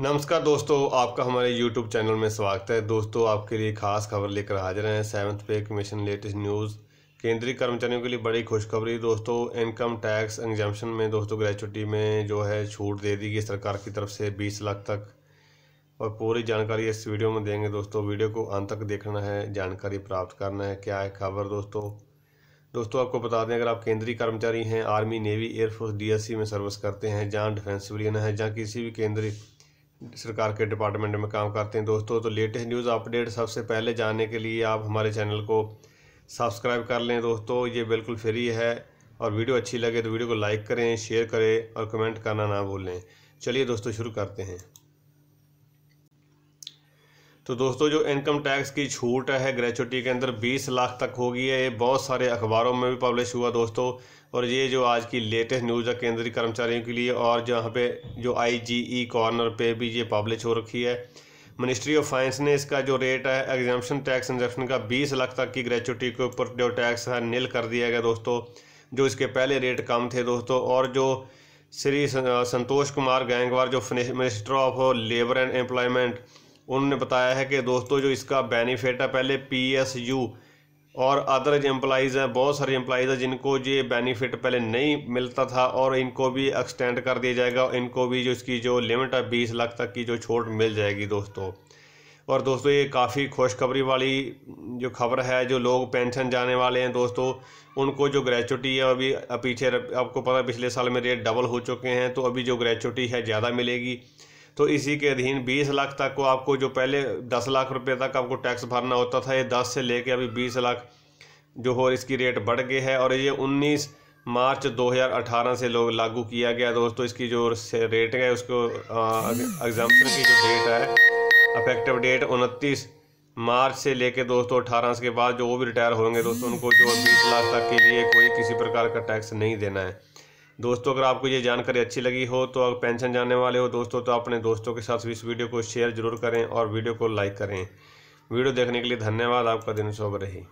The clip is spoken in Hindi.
नमस्कार दोस्तों, आपका हमारे YouTube चैनल में स्वागत है। दोस्तों, आपके लिए खास खबर लेकर हाजिर हैं सेवन्थ पे कमीशन लेटेस्ट न्यूज़। केंद्रीय कर्मचारियों के लिए बड़ी खुशखबरी दोस्तों, इनकम टैक्स एग्जामेशन में दोस्तों ग्रेचुटी में जो है छूट दे दी गई सरकार की तरफ़ से 20 लाख तक। और पूरी जानकारी इस वीडियो में देंगे दोस्तों। वीडियो को अंत तक देखना है, जानकारी प्राप्त करना है, क्या है खबर दोस्तों। दोस्तों, आपको बता दें, अगर आप केंद्रीय कर्मचारी हैं, army, navy, air force, DSC में सर्विस करते हैं, जहाँ डिफेंस सिविलियन है, जहाँ किसी भी केंद्रीय सरकार के डिपार्टमेंट में काम करते हैं। दोस्तों तो लेटेस्ट न्यूज़ अपडेट सबसे पहले जानने के लिए आप हमारे चैनल को सब्सक्राइब कर लें। दोस्तों, ये बिल्कुल फ्री है और वीडियो अच्छी लगे तो वीडियो को लाइक करें शेयर करें और कमेंट करना ना भूलें। चलिए दोस्तों, शुरू करते हैं। तो दोस्तों, जो इनकम टैक्स की छूट है ग्रेचुटी के अंदर 20 लाख तक होगी है। ये बहुत सारे अखबारों में भी पब्लिश हुआ दोस्तों। और ये जो आज की लेटेस्ट न्यूज़ है, केंद्रीय कर्मचारियों के लिए और जहाँ पे जो आई जी ई कॉर्नर पे भी ये पब्लिश हो रखी है। मिनिस्ट्री ऑफ़ फाइनेंस ने इसका जो रेट है एग्जामेशन टैक्स एग्जामेशन का 20 लाख तक की ग्रेचुटी के ऊपर जो टैक्स है नील कर दिया गया दोस्तों। जो इसके पहले रेट कम थे दोस्तों। और जो श्री संतोष कुमार गैंगवार जो minister of labour and employment उन्होंने बताया है कि दोस्तों, जो इसका बेनिफिट है, पहले पी एस यू और अदर जो एम्प्लॉज़ हैं, बहुत सारे एम्प्लॉज़ हैं, जिनको ये बेनिफिट पहले नहीं मिलता था और इनको भी एक्सटेंड कर दिया जाएगा इनको भी जो इसकी जो लिमिट है, बीस लाख तक की जो छूट मिल जाएगी दोस्तों। और दोस्तों, ये काफ़ी खुशखबरी वाली जो खबर है, जो लोग पेंशन जाने वाले हैं दोस्तों, उनको जो ग्रेचुटी है, अभी पीछे आपको पता पिछले साल में रेट डबल हो चुके हैं तो अभी जो ग्रेचुटी है, ज़्यादा मिलेगी। तो इसी के अधीन बीस लाख तक को आपको जो पहले दस लाख रुपए तक आपको टैक्स भरना होता था, ये दस से लेके अभी बीस लाख जो हो इसकी रेट बढ़ गई है और ये उन्नीस मार्च 2018 से लोग लागू किया गया दोस्तों, इसकी जो रेट है, उसको एग्ज़ाम्पल की जो डेट है अफेक्टिव डेट उनतीस मार्च से लेके दोस्तों अठारह के बाद जो वो भी रिटायर होंगे, दोस्तों, उनको जो बीस लाख तक के लिए कोई किसी प्रकार का टैक्स नहीं देना है। दोस्तों, अगर आपको ये जानकारी अच्छी लगी हो तो अगर पेंशन जाने वाले हो दोस्तों तो अपने दोस्तों के साथ इस वीडियो को शेयर ज़रूर करें और वीडियो को लाइक करें। वीडियो देखने के लिए धन्यवाद। आपका दिन शुभ रही।